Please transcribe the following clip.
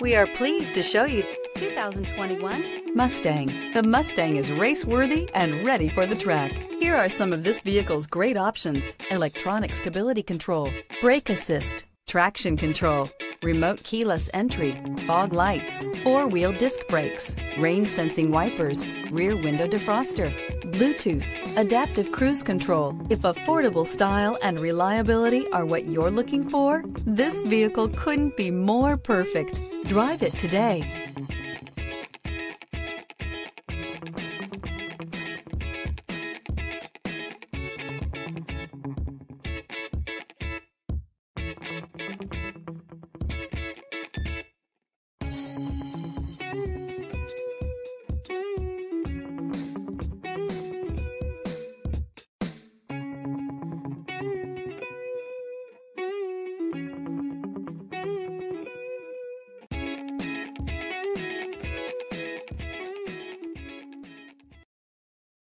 We are pleased to show you 2021 Mustang. The Mustang is race-worthy and ready for the track. Here are some of this vehicle's great options. Electronic stability control, brake assist, traction control, remote keyless entry, fog lights, four-wheel disc brakes, rain sensing wipers, rear window defroster, Bluetooth, adaptive cruise control. If affordable style and reliability are what you're looking for, this vehicle couldn't be more perfect. Drive it today.